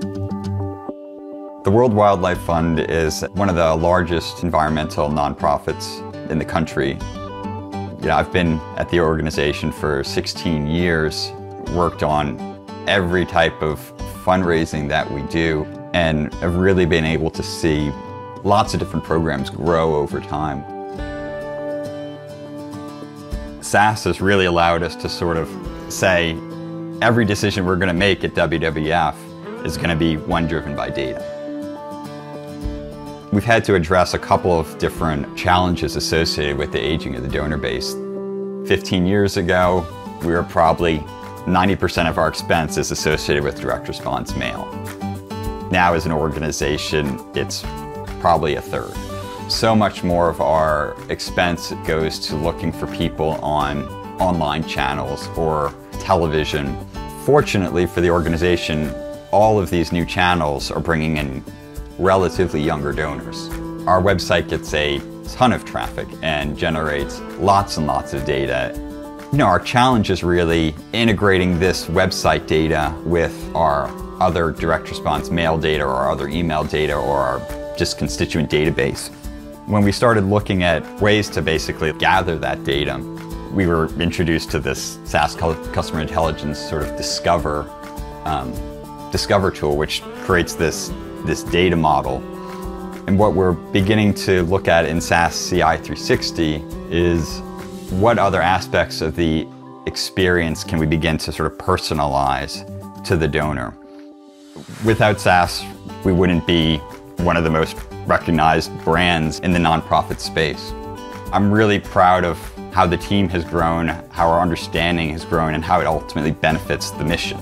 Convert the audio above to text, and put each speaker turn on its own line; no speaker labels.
The World Wildlife Fund is one of the largest environmental nonprofits in the country. You know, I've been at the organization for 16 years, worked on every type of fundraising that we do, and have really been able to see lots of different programs grow over time. SAS has really allowed us to sort of say every decision we're going to make at WWF is going to be one driven by data. We've had to address a couple of different challenges associated with the aging of the donor base. 15 years ago, we were probably 90% of our expense is associated with direct response mail. Now as an organization, it's probably a third. So much more of our expense goes to looking for people on online channels or television. Fortunately for the organization, all of these new channels are bringing in relatively younger donors. Our website gets a ton of traffic and generates lots and lots of data. You know, our challenge is really integrating this website data with our other direct response mail data or our other email data or our just constituent database. When we started looking at ways to basically gather that data, we were introduced to this SAS customer intelligence sort of discover um, discover tool, which creates this this data model. And what we're beginning to look at in SAS CI 360 is what other aspects of the experience can we begin to sort of personalize to the donor. Without SAS, we wouldn't be one of the most recognized brands in the nonprofit space. I'm really proud of how the team has grown, how our understanding has grown, and how it ultimately benefits the mission.